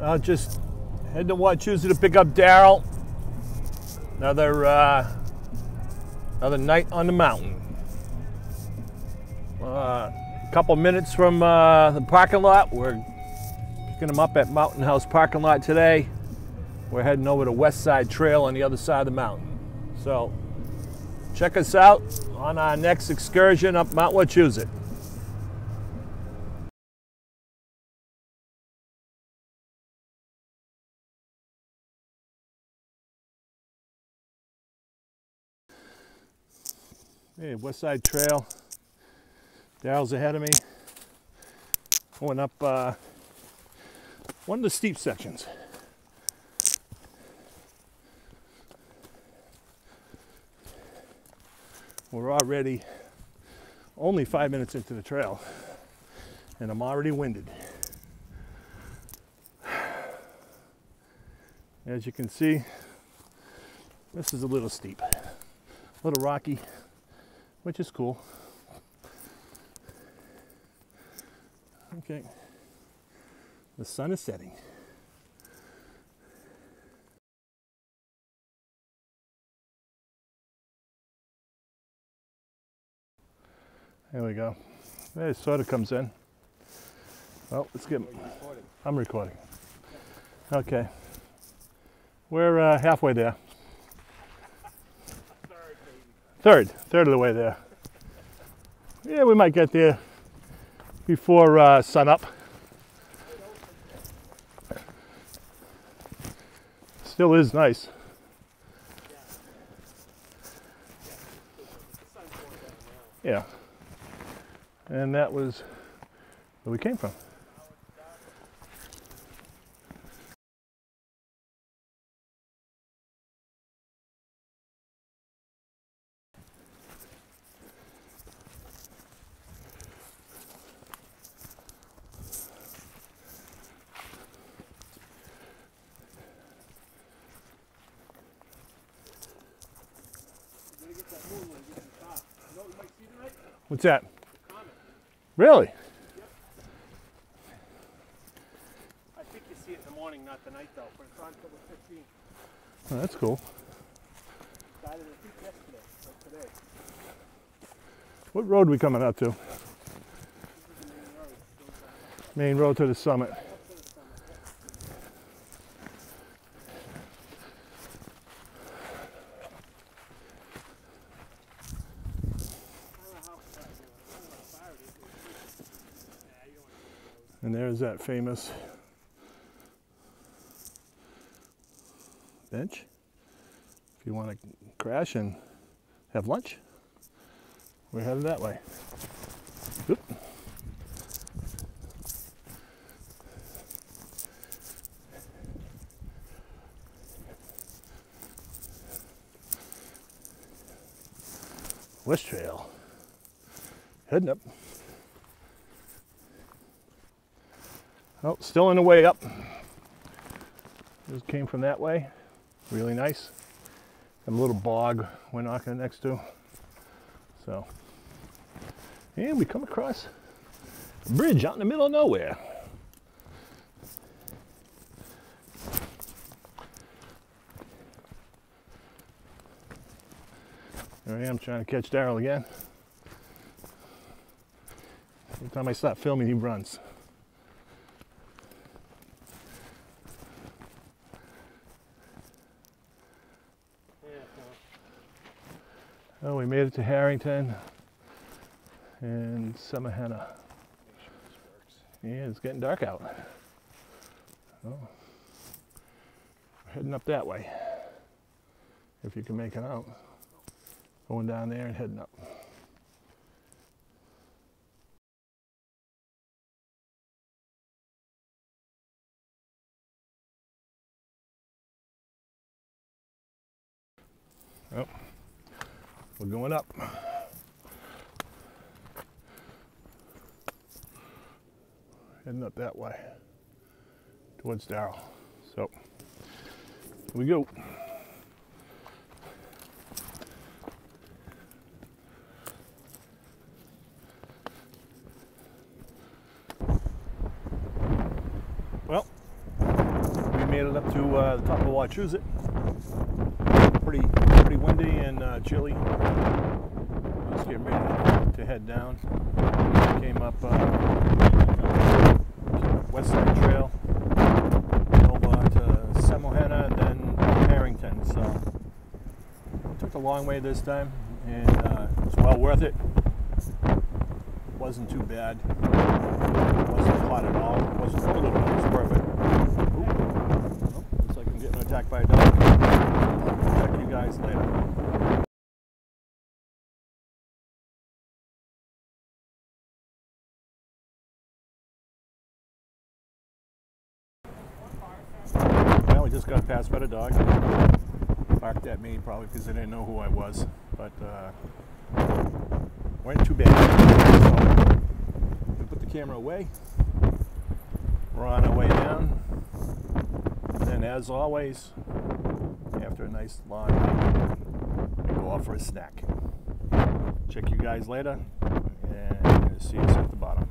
Uh, just heading to Wachusett to pick up Daryl. Another uh, another night on the mountain. Uh, a couple minutes from uh, the parking lot. We're picking him up at Mountain House parking lot today. We're heading over to West Side Trail on the other side of the mountain. So check us out on our next excursion up Mount Wachusett. Hey, West Side Trail. Daryl's ahead of me. Going up uh, one of the steep sections. We're already only five minutes into the trail, and I'm already winded. As you can see, this is a little steep, a little rocky, which is cool. Okay, the sun is setting. There we go. There sort of comes in. Well, let's get. I'm recording. Okay. We're uh, halfway there. Third, third of the way there. Yeah, we might get there before uh, sun up. Still is nice. Yeah. And that was where we came from. What's that? Really? I think you see it in the morning, not the night though, but it's on the 15th. Oh, that's cool. Started, I think, yesterday, or today. What road we coming up to? This is the main road. It goes, Main road to the summit. up to the summit. I don't know how far, you know, I don't know how far it is, but it's- yeah, you don't wanna go on the road. And there's that famous bench. If you want to crash and have lunch, we're headed that way. Oop. West Trail. Heading up. Oh, still on the way up. Just came from that way. Really nice. And a little bog we're knocking next to. So, and we come across a bridge out in the middle of nowhere. There I am trying to catch Daryl again. Every time I stop filming, he runs. Yeah, no. Oh, we made it to Harrington and Semuhenna. Yeah, it's getting dark out. We're heading up that way. If you can make it out. Going down there and heading up. Oh, we're going up. Heading up that way towards Daryl. So here we go. Well, made it up to uh, the top of Wachusett. Pretty, pretty windy and uh, chilly. Just getting ready to head down. Came up uh, West Side Trail over to Semuhenna and then Harrington. So took a long way this time, and uh, it's well worth it. Wasn't too bad. Wasn't hot at all. Wasn't cold at all. It was perfect. Ooh. Oh, looks like I'm getting attacked by a dog. Check you guys later. Well, we just got passed by the dog. Barked at me probably because they didn't know who I was, but uh, weren't too bad. So we put the camera away. We're on our way down. And as always, after a nice long we go off for a snack. Check you guys later and see us at the bottom.